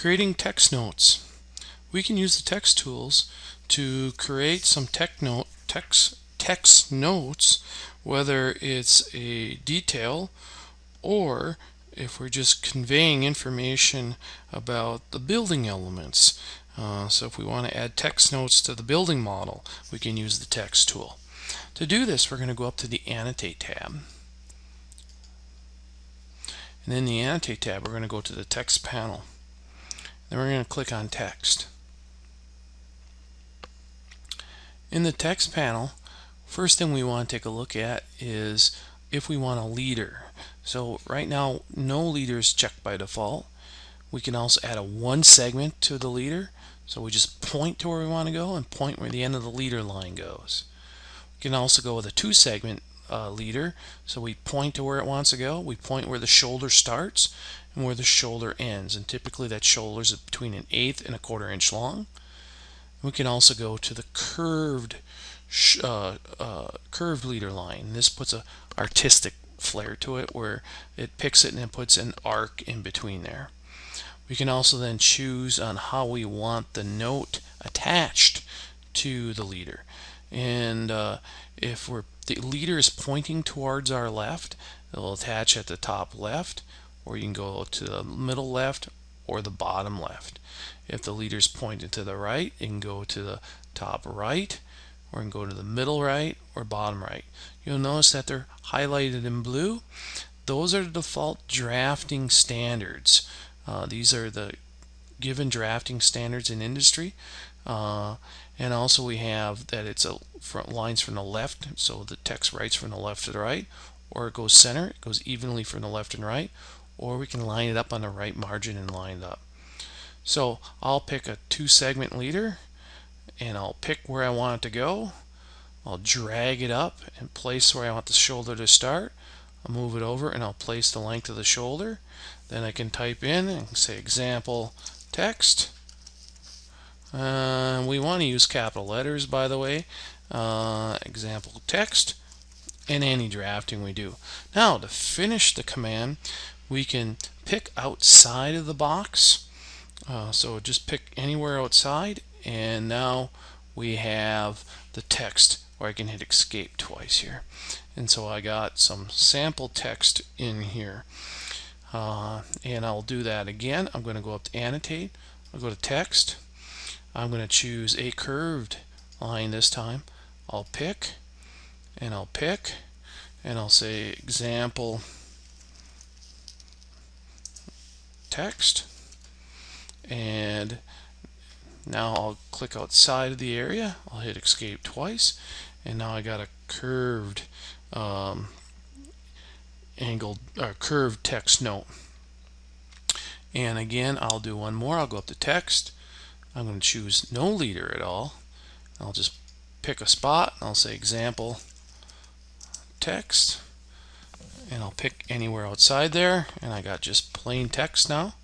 Creating text notes. We can use the text tools to create some text, note, text, text notes, whether it's a detail or if we're just conveying information about the building elements. Uh, so if we want to add text notes to the building model, we can use the text tool. To do this, we're going to go up to the Annotate tab. And in the Annotate tab, we're going to go to the Text panel. Then we're going to click on Text. In the Text panel, first thing we want to take a look at is if we want a leader. So right now, no leader is checked by default. We can also add a one segment to the leader. So we just point to where we want to go and point where the end of the leader line goes. We can also go with a two segment uh, leader. So we point to where it wants to go. We point where the shoulder starts and where the shoulder ends. And typically that shoulder is between an eighth and a quarter inch long. We can also go to the curved uh, uh, curved leader line. This puts a artistic flair to it where it picks it and it puts an arc in between there. We can also then choose on how we want the note attached to the leader. And uh, if we're the leader is pointing towards our left, it'll attach at the top left, or you can go to the middle left or the bottom left. If the leader is pointing to the right, it can go to the top right, or you can go to the middle right or bottom right. You'll notice that they're highlighted in blue. Those are the default drafting standards. Uh, these are the given drafting standards in industry. Uh, and also we have that it's a front lines from the left, so the text writes from the left to the right, or it goes center, it goes evenly from the left and right, or we can line it up on the right margin and line it up. So I'll pick a two segment leader and I'll pick where I want it to go. I'll drag it up and place where I want the shoulder to start. I'll move it over and I'll place the length of the shoulder. Then I can type in and say example text. Uh, we want to use capital letters by the way. Uh, example text in any drafting we do. Now to finish the command we can pick outside of the box. Uh, so just pick anywhere outside and now we have the text or I can hit escape twice here and so I got some sample text in here uh, and I'll do that again I'm going to go up to annotate I'll go to text I'm going to choose a curved line this time I'll pick and I'll pick and I'll say example text and now I'll click outside of the area. I'll hit escape twice. And now I got a curved um, angled or curved text note. And again, I'll do one more. I'll go up to text. I'm going to choose no leader at all. I'll just pick a spot. And I'll say example text. And I'll pick anywhere outside there. And I got just plain text now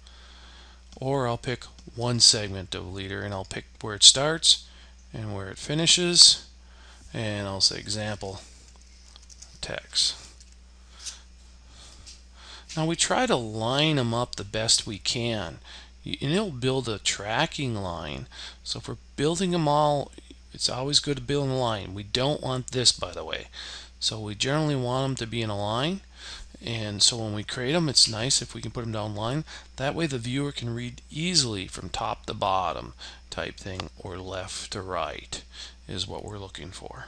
or I'll pick one segment of leader and I'll pick where it starts and where it finishes and I'll say example text. Now we try to line them up the best we can and it'll build a tracking line so if we're building them all it's always good to build in a line we don't want this by the way so we generally want them to be in a line and so when we create them, it's nice if we can put them down line. That way the viewer can read easily from top to bottom type thing or left to right is what we're looking for.